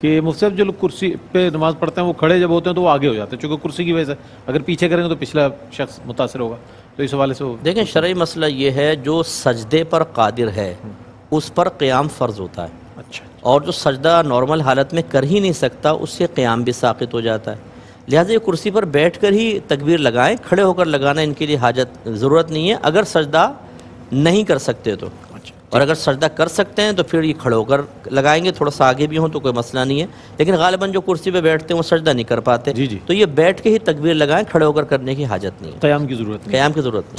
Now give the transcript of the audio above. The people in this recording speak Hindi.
कि मुफ्ती जो लोग कुर्सी पे नमाज़ पढ़ते हैं वो खड़े जब होते हैं तो वो आगे हो जाते हैं चूँकि कुर्सी की वजह से। अगर पीछे करेंगे तो पिछला शख्स मुतासर होगा। तो इस हवाले से वो देखें शरई मसला ये है जो सजदे पर कादिर है उस पर क़याम फ़र्ज़ होता है। अच्छा और जो सजदा नॉर्मल हालत में कर ही नहीं सकता उससे क़याम भी साकित हो जाता है। लिहाजा ये कुर्सी पर बैठ कर ही तकबीर लगाएँ खड़े होकर लगाना इनके लिए हाजत ज़रूरत नहीं है। अगर सजदा नहीं कर सकते तो। अच्छा और अगर सजदा कर सकते हैं तो फिर ये खड़े होकर लगाएँगे। थोड़ा सा आगे भी हों तो कोई मसला नहीं है। लेकिन गालिबा जो कुर्सी पर बैठते हैं वो सजदा नहीं कर पाते। जी, जी। तो ये बैठ के ही तकबीर लगाएँ खड़े होकर करने की हाजत नहीं है। क्याम की ज़रूरत क्याम की ज़रूरत